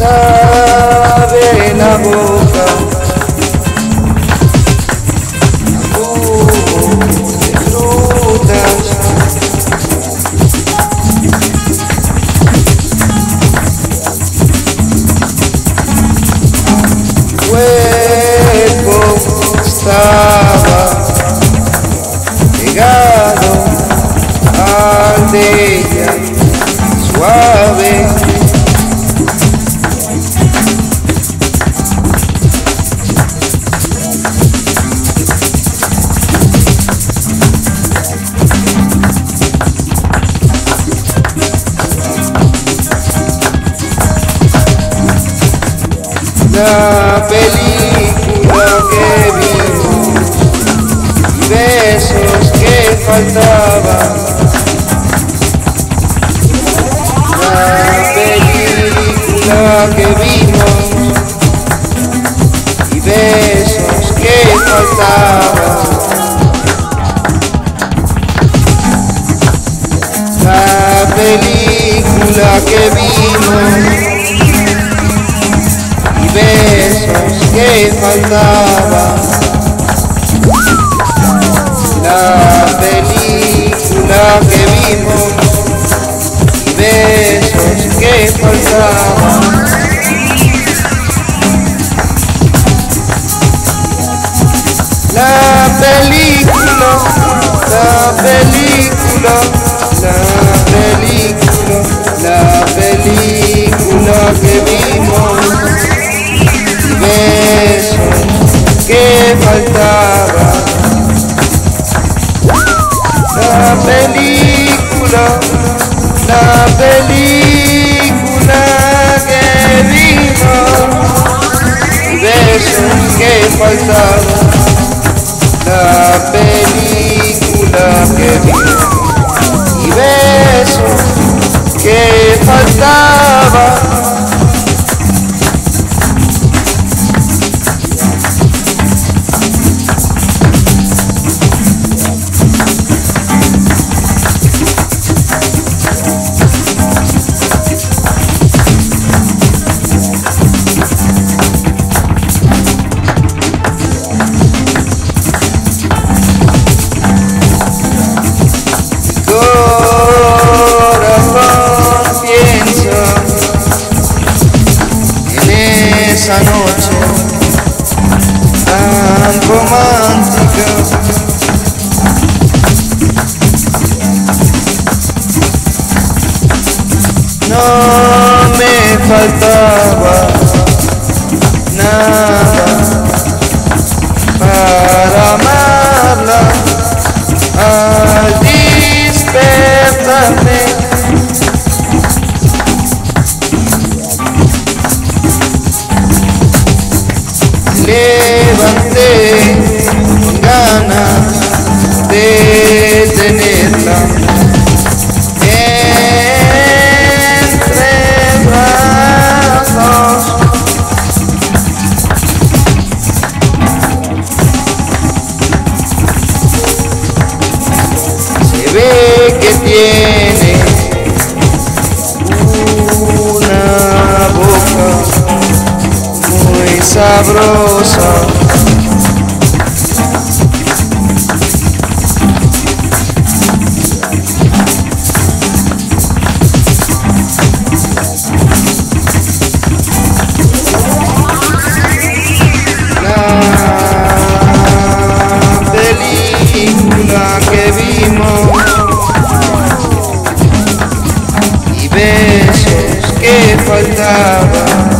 sabe la boca. Jugo de estaba pegado al de La película que vimos, besos que faltaban. La película que vimos y besos que faltaban. La película que vimos y besos que faltaban. La película que vimos besos que faltaban. La película, la película, la película que vimos besos que faltaban. La película que vimos Oh. besos que faltaban.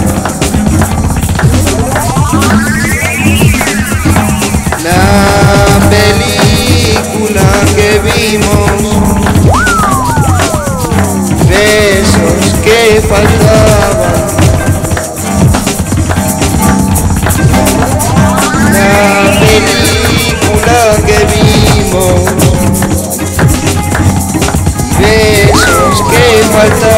La película que vimos, besos que faltaban. La película que vimos, besos que faltaban.